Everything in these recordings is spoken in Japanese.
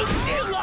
You knew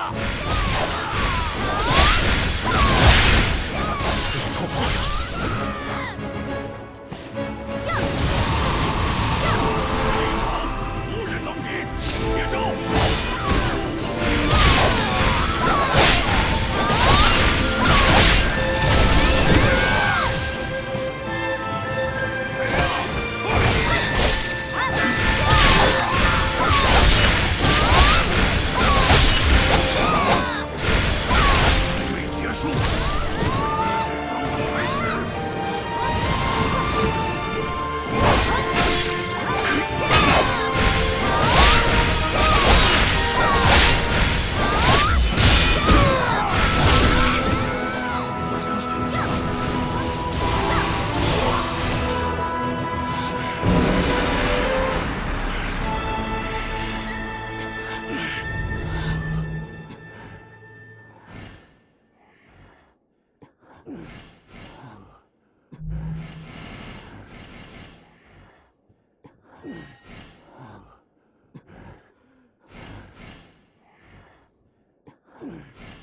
Hmm.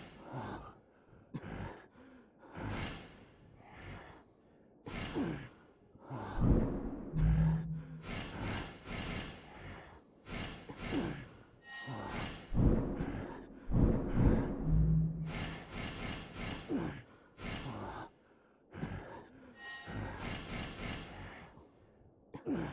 Yeah.